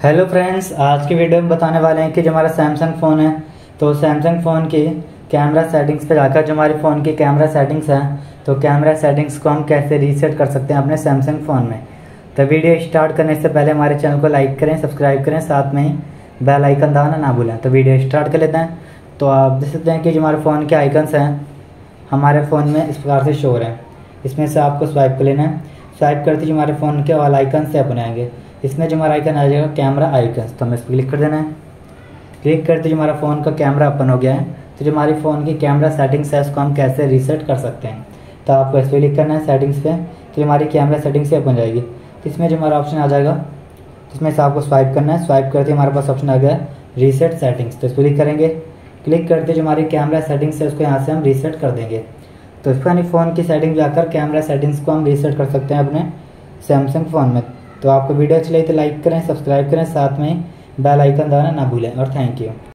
Hello friends आज की video में बताने वाले हैं कि जो हमारा सैमसंग फ़ोन है तो सैमसंग फ़ोन की कैमरा सेटिंग्स पे जाकर जो हमारे फ़ोन की कैमरा सेटिंग्स है तो कैमरा सेटिंग्स को हम कैसे रीसेट कर सकते हैं अपने सैमसंग फ़ोन में? तो वीडियो स्टार्ट करने से पहले हमारे चैनल को लाइक करें सब्सक्राइब करें, साथ में ही बेल आइकन दबाना ना भूलें। तो वीडियो स्टार्ट कर लेते हैं। तो आप देख सकते हैं कि जो हमारे फ़ोन के आइकन्स हैं, हमारे फ़ोन में इस प्रकार से शोर हो इसमें से आपको स्वाइप कर लेना है। स्वाइप करते जो हमारे फ़ोन के वाल आइकन से अपन आएँगे इसमें जो हमारा आइकन आ जाएगा कैमरा आइकन तो हमें इस पर क्लिक कर देना है। क्लिक करते जो हमारा फ़ोन का कैमरा ओपन हो गया है। तो जो हमारी फ़ोन की कैमरा सेटिंग्स है, उसको हम कैसे रीसेट कर सकते हैं? तो आपको इस पर क्लिक करना है सेटिंग्स पे। तो हमारी कैमरा सेटिंग्स से ओपन जाएगी। तो इसमें जो हमारा ऑप्शन आ जाएगा इसमें से आपको स्वाइप करना है। स्वाइप करते हमारे पास ऑप्शन आ गया है रीसेट सेटिंग्स तो इस पर क्लिक करेंगे। क्लिक करते जो हमारी कैमरा सेटिंग्स है, उसको यहाँ से हम रीसेट कर देंगे। तो इस पर फ़ोन की सेटिंग जाकर कैमरा सेटिंग्स को हम रीसेट कर सकते हैं अपने सैमसंग फ़ोन में। तो आपको वीडियो अच्छी लगी तो लाइक करें, सब्सक्राइब करें, साथ में बेल आइकन दबाना ना भूलें और थैंक यू।